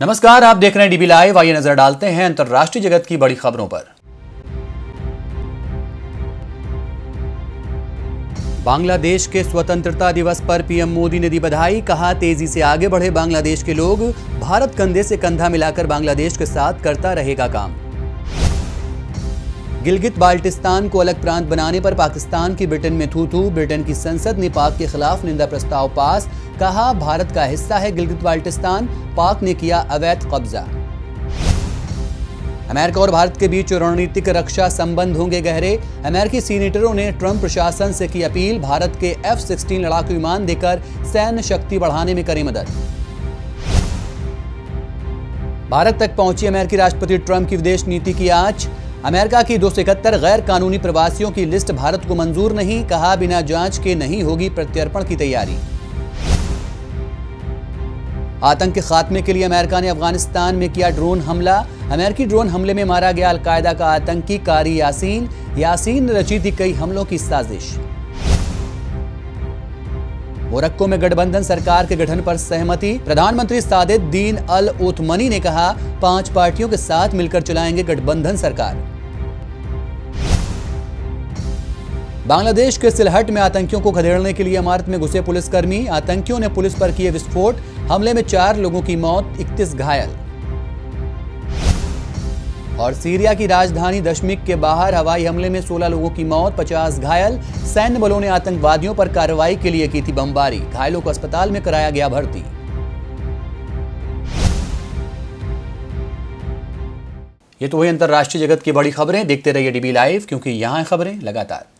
नमस्कार, आप देख रहे हैं डीबी लाइव आइए नज़र डालते हैं अंतर्राष्ट्रीय जगत की बड़ी खबरों पर। बांग्लादेश के स्वतंत्रता दिवस पर पीएम मोदी ने दी बधाई। कहा, तेज़ी से आगे बढ़े बांग्लादेश के लोग। भारत कंधे से कंधा मिलाकर बांग्लादेश के साथ करता रहेगा काम। गिलगित बाल्टिस्तान को अलग प्रांत बनाने पर पाकिस्तान की ब्रिटेन में थू थू ब्रिटेन की संसद ने पाक के खिलाफ निंदा प्रस्ताव पास कहा। भारत का हिस्सा है गिलगित बाल्टिस्तान, पाक ने किया अवैध कब्जा। अमेरिका और भारत के बीच रणनीतिक रक्षा संबंध होंगे गहरे। अमेरिकी सीनेटरों ने ट्रंप प्रशासन से की अपील। भारत के एफ़ सिक्सटीन लड़ाकू विमान देकर सैन्य शक्ति बढ़ाने में करी मदद। भारत तक पहुँची अमेरिकी राष्ट्रपति ट्रंप की विदेश नीति की आज अमेरिका की दो सौ इकहत्तर गैर कानूनी प्रवासियों की लिस्ट भारत को मंजूर नहीं, कहा बिना जाँच के नहीं होगी प्रत्यर्पण की तैयारी। आतंक के खात्मे के लिए अमेरिका ने अफ़गानिस्तान में किया ड्रोन हमला। अमेरिकी ड्रोन हमले में मारा गया अलकायदा का आतंकी कारी यासीन। यासीन ने रची थी कई हमलों की साजिश। मोरक्को में गठबंधन सरकार के गठन पर सहमति। प्रधानमंत्री सादिद दीन अल ओथमनी ने कहा, पाँच पार्टियों के साथ मिलकर चलाएँगे गठबंधन सरकार। बांग्लादेश के सिलहट में आतंकियों को खदेड़ने के लिए इमारत में घुसे पुलिसकर्मी। आतंकियों ने पुलिस पर किए विस्फोट। हमले में चार लोगों की मौत, इकतीस घायल। और सीरिया की राजधानी दशमिक के बाहर हवाई हमले में 16 लोगों की मौत 50 घायल। सैन्य बलों ने आतंकवादियों पर कार्रवाई के लिए की थी बमबारी। घायलों को अस्पताल में कराया गया भर्ती। ये तो वही अंतर्राष्ट्रीय जगत की बड़ी खबरें। देखते रहिए डीबी लाइव क्योंकि यहाँ खबरें लगातार।